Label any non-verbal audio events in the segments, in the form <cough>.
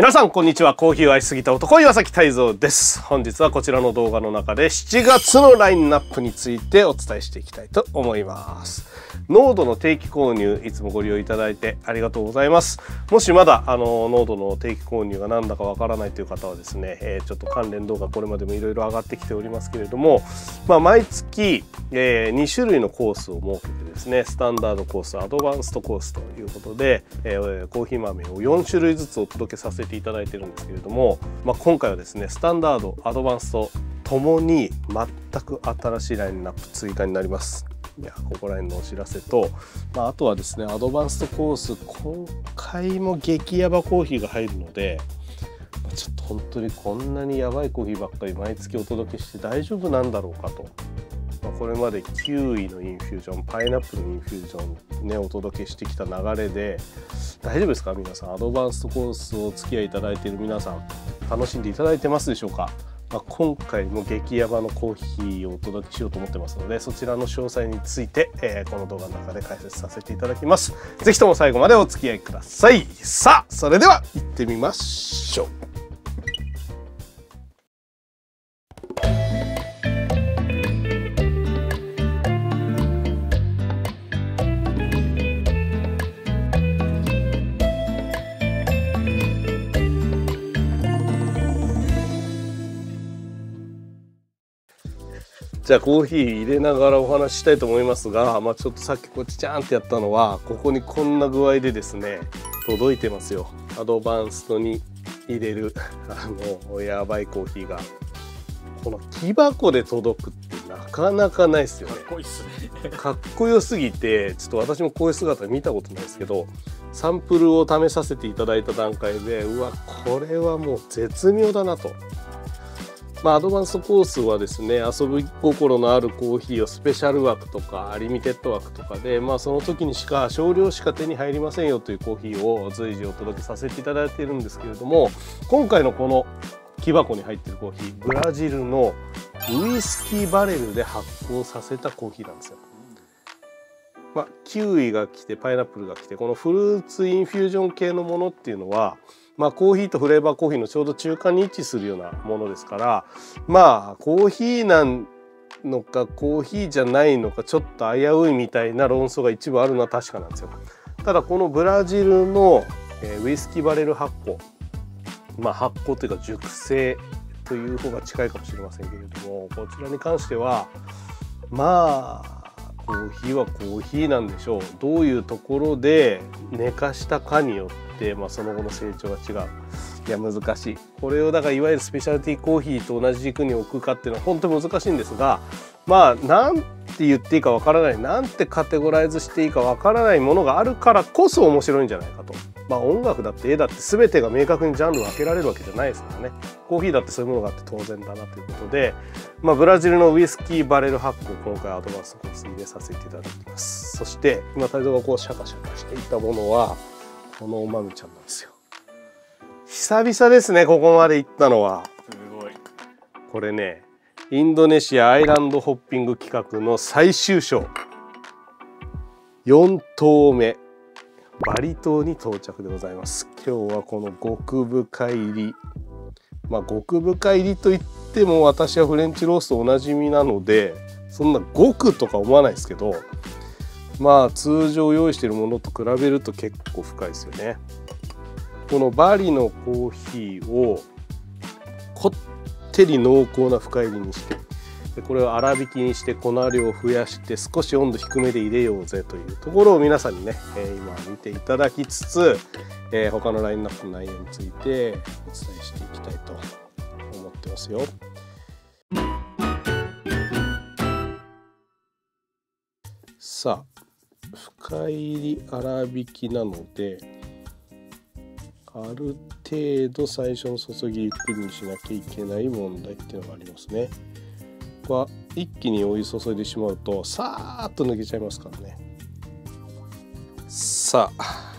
皆さんこんにちは。コーヒーを愛しすぎた男岩崎泰造です。本日はこちらの動画の中で7月のラインナップについてお伝えしていきたいと思います。ノードの定期購入いつもご利用いただいてありがとうございます。もしまだあのノードの定期購入がなんだかわからないという方はですね、えー、ちょっと関連動画これまでもいろいろ上がってきておりますけれどもまあ、毎月、えー、2種類のコースを設けてですねスタンダードコースアドバンストコースということで、えー、コーヒー豆を4種類ずつお届けさせてていただいてるんですけれども、まあ、今回はですねスタンダードアドバンストともに全く新しいラインナップ追加になります。いやここら辺のお知らせと、まあ、あとはですねアドバンストコース今回も激ヤバコーヒーが入るのでまちょっと本当にこんなにやばいコーヒーばっかり毎月お届けして大丈夫なんだろうかと、まあ、これまでキウイのインフュージョンパイナップルのインフュージョンねお届けしてきた流れで大丈夫ですか？皆さんアドバンストコースをお付き合いいただいている皆さん楽しんでいただいてますでしょうか？まあ、今回も激ヤバのコーヒーをお届けしようと思ってますのでそちらの詳細について、えー、この動画の中で解説させていただきます。是非とも最後までお付き合いください。さあそれでは行ってみましょう。じゃあコーヒー入れながらお話ししたいと思いますが、まあ、ちょっとさっきこっちちゃんってやったのはここにこんな具合でですね届いてますよ。アドバンストに入れる <laughs> あのやばいコーヒーが。この木箱で届くってなかなかないですよね。かっこいいっすね。かっこよすぎてちょっと私もこういう姿見たことないですけどサンプルを試させていただいた段階でうわこれはもう絶妙だなとまあ、アドバンスコースはですね遊び心のあるコーヒーをスペシャル枠とかリミテッド枠とかで、まあ、その時にしか少量しか手に入りませんよというコーヒーを随時お届けさせていただいているんですけれども今回のこの木箱に入ってるコーヒーブラジルのウイスキーバレルで発酵させたコーヒーなんですよ。まあ、キウイが来てパイナップルが来てこのフルーツインフュージョン系のものっていうのはまあ、コーヒーとフレーバーコーヒーのちょうど中間に位置するようなものですからまあコーヒーなんのかコーヒーじゃないのかちょっと危ういみたいな論争が一部あるのは確かなんですよ。ただこのブラジルの、えウイスキーバレル発酵まあ発酵というか熟成という方が近いかもしれませんけれどもこちらに関してはまあコーヒーはコーヒーなんでしょう。どういうところで寝かしたかによって、まあ、その後の成長が違う。いや難しい。これをだからいわゆるスペシャルティーコーヒーと同じ軸に置くかっていうのは本当に難しいんですがまあなんて言っていいかわからないなんてカテゴライズしていいかわからないものがあるからこそ面白いんじゃないかと。まあ音楽だって絵だって全てが明確にジャンル分けられるわけじゃないですからね。コーヒーだってそういうものがあって当然だなということで、まあ、ブラジルのウイスキーバレル発酵今回アドバンスコース入れさせていただきます。そして今太蔵がこうシャカシャカしていたものはこのおまみちゃんなんですよ。久々ですねここまで行ったのは。すごい。これねインドネシアアイランドホッピング企画の最終章。4頭目。バリ島に到着でございます。今日はこの極深入り。まあ極深入りといっても私はフレンチローストおなじみなのでそんな極とか思わないですけどまあ通常用意してるものと比べると結構深いですよね。このバリのコーヒーをこってり濃厚な深入りにしてでこれを粗挽きにして粉量を増やして少し温度低めで入れようぜというところを皆さんにね、えー、今見ていただきつつ、えー、他のラインナップの内容についてお伝えしていきたいと思ってますよ。さあ深入り粗挽きなのである程度最初の注ぎゆっくりにしなきゃいけない問題っていうのがありますね。は一気にお湯注いでしまうとさーっと抜けちゃいますからね。さあ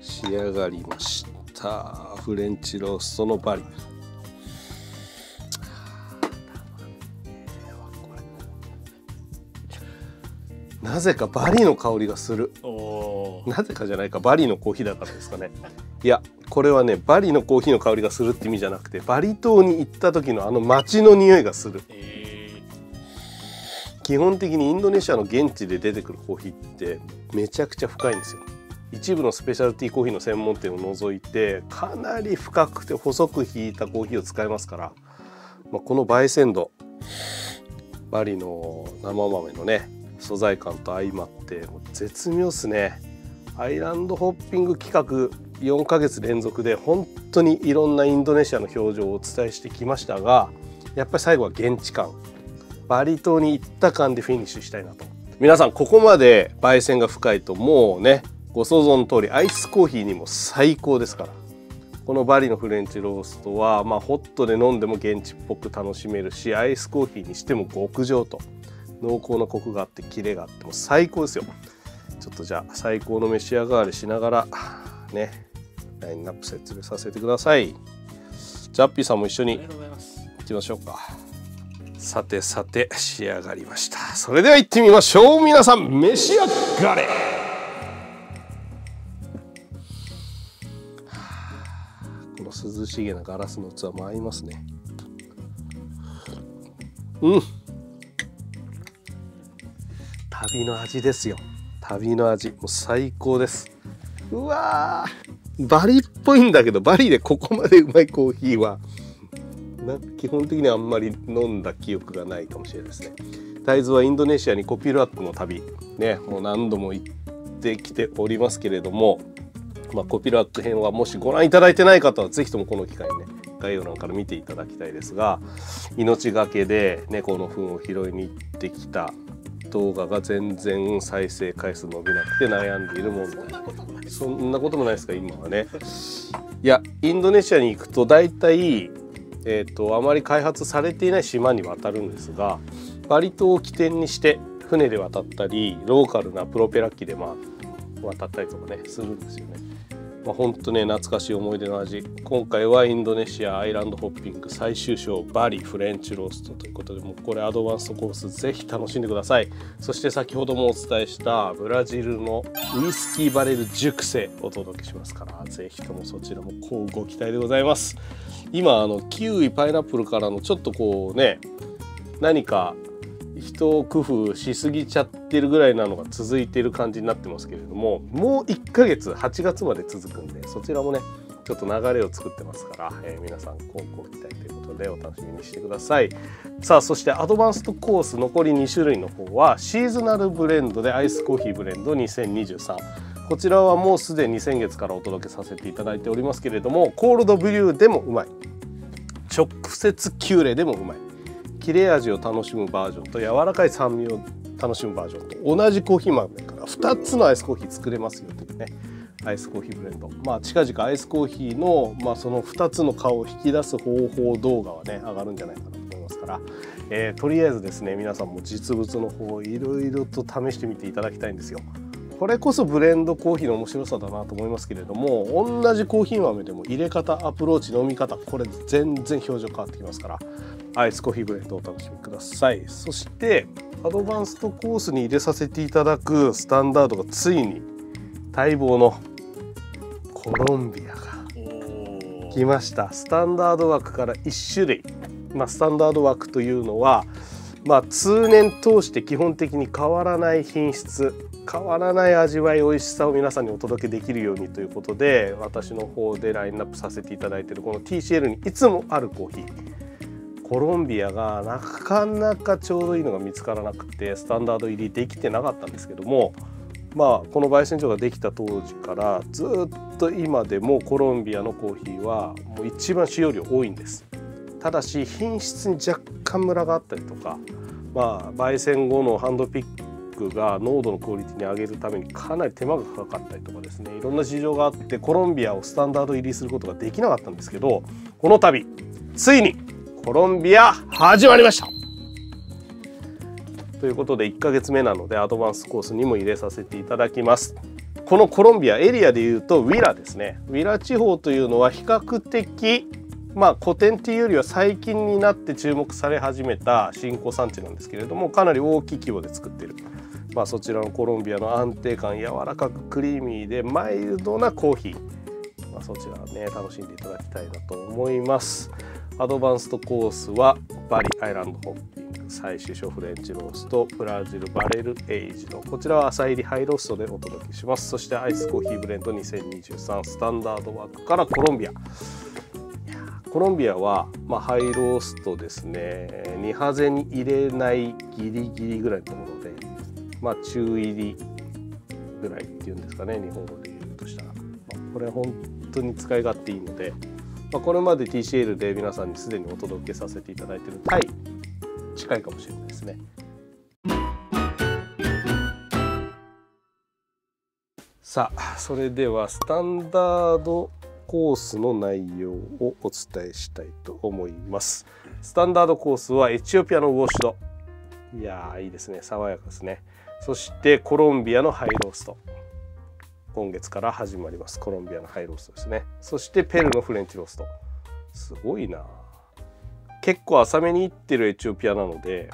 仕上がりました。フレンチローストのバリ。なぜかバリの香りがする。お <laughs> なぜかじゃないかバリのコーヒーだからですかね。いやこれはねバリのコーヒーの香りがするって意味じゃなくてバリ島に行った時のあの街の匂いがする。え基本的にインドネシアの現地で出てくるコーヒーってめちゃくちゃ深いんですよ。一部のスペシャルティーコーヒーの専門店を除いてかなり深くて細くひいたコーヒーを使いますから、まあ、この焙煎度バリの生豆のね素材感と相まってもう絶妙っすねアイランドホッピング企画4ヶ月連続で本当にいろんなインドネシアの表情をお伝えしてきましたがやっぱり最後は現地感。バリ島に行った感でフィニッシュしたいなと。皆さんここまで焙煎が深いともうねご想像の通りアイスコーヒーにも最高ですから。このバリのフレンチローストは、まあ、ホットで飲んでも現地っぽく楽しめるしアイスコーヒーにしても極上と。濃厚なコクがあってキレがあっても最高ですよ。ちょっとじゃあ最高の召し上がりしながらねラインナップ説明させてください。ジャッピーさんも一緒にいます行きましょうか。さてさて仕上がりました。それでは行ってみましょう。皆さん召し上がれ。この涼しげなガラスの器も合いますね。うん。旅の味ですよ。旅の味もう最高ですうわーバリっぽいんだけどバリでここまでうまいコーヒーはな基本的にはあんまり飲んだ記憶がないかもしれないですね。タイズはインドネシアにコピーラックの旅ねもう何度も行ってきておりますけれども、まあ、コピーラック編はもしご覧いただいてない方は是非ともこの機会にね概要欄から見ていただきたいですが命がけで猫の糞を拾いに行ってきた動画が全然再生回数伸びなくて悩んでいる問題そんなこともないですか今はねいやインドネシアに行くと大体えー、とあまり開発されていない島に渡るんですがバリ島を起点にして船で渡ったりローカルなプロペラ機でまあ渡ったりとかねするんですよね。まあ、本当ね懐かしい思い出の味。今回はインドネシアアイランドホッピング最終章バリフレンチロースト。ということでもうこれアドバンストコースぜひ楽しんでください。そして先ほどもお伝えしたブラジルのウイスキーバレル熟成お届けしますからぜひともそちらもこうご期待でございます。今あのキウイパイナップルからのちょっとこうね何か人工夫しすぎちゃってるぐらいなのが続いてる感じになってますけれどももう1ヶ月8月まで続くんでそちらもねちょっと流れを作ってますから、えー、皆さんこうご期待ということでお楽しみにしてください。さあそしてアドバンストコース残り2種類の方はシーズナルブレンドでアイスコーヒーブレンド2023こちらはもうすでに先月からお届けさせていただいておりますけれどもコールドブリューでもうまい。直接キューレでもうまい。切れ味を楽しむバージョンと柔らかい酸味を楽しむバージョンと同じコーヒー豆から2つのアイスコーヒー作れますよというね。アイスコーヒーブレンド。まあ近々アイスコーヒーの、まあ、その2つの顔を引き出す方法動画はね上がるんじゃないかなと思いますから、えー、とりあえずですね皆さんも実物の方いろいろと試してみていただきたいんですよ。これこそブレンドコーヒーの面白さだなと思いますけれども同じコーヒー豆でも入れ方アプローチ飲み方これ全然表情変わってきますからアイスコーヒーブレンドをお楽しみください。そしてアドバンストコースに入れさせていただくスタンダードがついに待望のコロンビアがお来ました。スタンダード枠から1種類、まあ、スタンダード枠というのは、まあ、通年通して基本的に変わらない品質変わらない味わい美味しさを皆さんにお届けできるようにということで私の方でラインナップさせていただいてるこの TCL にいつもあるコーヒー。コロンビアがなかなかちょうどいいのが見つからなくてスタンダード入りできてなかったんですけどもまあこの焙煎所ができた当時からずっと今でもコロンビアのコーヒーはもう一番使用量多いんです。ただし品質に若干ムラがあったりとかまあ焙煎後のハンドピックが濃度のクオリティに上げるためにかなり手間がかかったりとかですねいろんな事情があってコロンビアをスタンダード入りすることができなかったんですけどこの度ついにコロンビア始まりました。ということで1ヶ月目なのでアドバンスコースにも入れさせていただきます。このコロンビアエリアでいうとウィラですね。ウィラ地方というのは比較的まあ古典っていうよりは最近になって注目され始めた新興産地なんですけれどもかなり大きい規模で作っている。まあ、そちらのコロンビアの安定感柔らかくクリーミーでマイルドなコーヒー、まあ、そちらね楽しんでいただきたいなと思います。アドバンストコースはバリアイランドホッピング最終ショフレンチローストブラジルバレルエイジのこちらは朝入りハイローストでお届けします。そしてアイスコーヒーブレンド2023スタンダードワークからコロンビア。コロンビアは、まあ、ハイローストですね。2ハゼに入れないギリギリぐらいのところ、まあ、中入りぐらいっていうんですかね日本語で言うとしたら、まあ、これ本当に使い勝手いいので、まあ、これまで TCL で皆さんにすでにお届けさせていただいているタイ近いかもしれないですね。さあそれではスタンダードコースの内容をお伝えしたいと思います。スタンダードコースはエチオピアのウォッシュド。いやーいいですね。爽やかですね。そしてコロンビアのハイロースト。今月から始まります。コロンビアのハイローストですね。そしてペルのフレンチロースト。すごいな。結構浅めにいってるエチオピアなので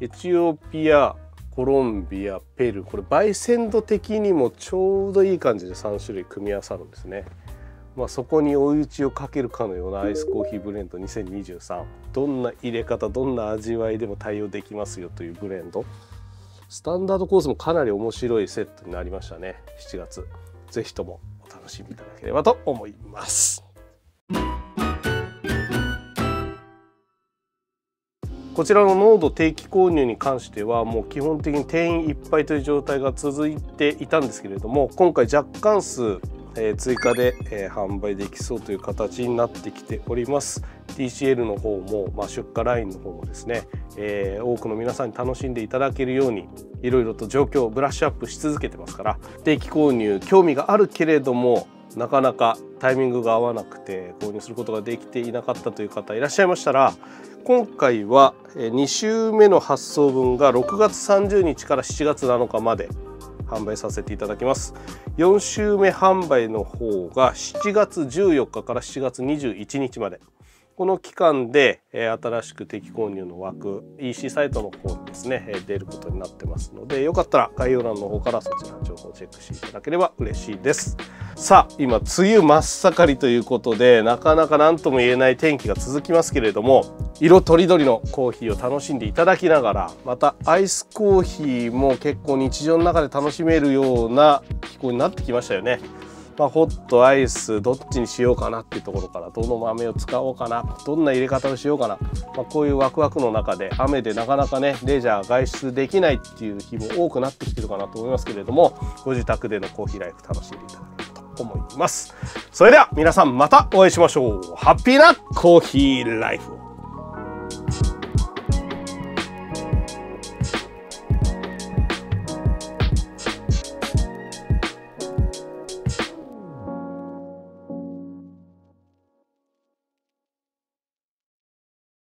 エチオピアコロンビアペルこれ焙煎度的にもちょうどいい感じで3種類組み合わさるんですね。まあ、そこに追い打ちをかけるかのようなアイスコーヒーブレンド2023どんな入れ方どんな味わいでも対応できますよというブレンド。スタンダードコースもかなり面白いセットになりましたね。7月。是非ともお楽しみいただければと思います。こちらの濃度定期購入に関してはもう基本的に定員いっぱいという状態が続いていたんですけれども今回若干数え追加で、え販売できそうという形になってきております。TCL の方も、まあ、出荷ラインの方もですね、えー、多くの皆さんに楽しんでいただけるようにいろいろと状況をブラッシュアップし続けてますから定期購入興味があるけれどもなかなかタイミングが合わなくて購入することができていなかったという方いらっしゃいましたら今回は2週目の発送分が6月30日から7月7日まで販売させていただきます。4週目販売の方が7月14日から7月21日までこの期間で新しく定期購入の枠 EC サイトの方にですね出ることになってますのでよかったら概要欄の方からそちらの情報をチェックしていただければ嬉しいです。さあ今梅雨真っ盛りということでなかなか何とも言えない天気が続きますけれども色とりどりのコーヒーを楽しんでいただきながらまたアイスコーヒーも結構日常の中で楽しめるような気候になってきましたよね。まあ、ホットアイスどっちにしようかなっていうところからどの豆を使おうかなどんな入れ方をしようかな、まあ、こういうワクワクの中で雨でなかなかねレジャー外出できないっていう日も多くなってきてるかなと思いますけれどもご自宅でのコーヒーライフ楽しんでいただければと思います。それでは皆さんまたお会いしましょう。ハッピーなコーヒーライフ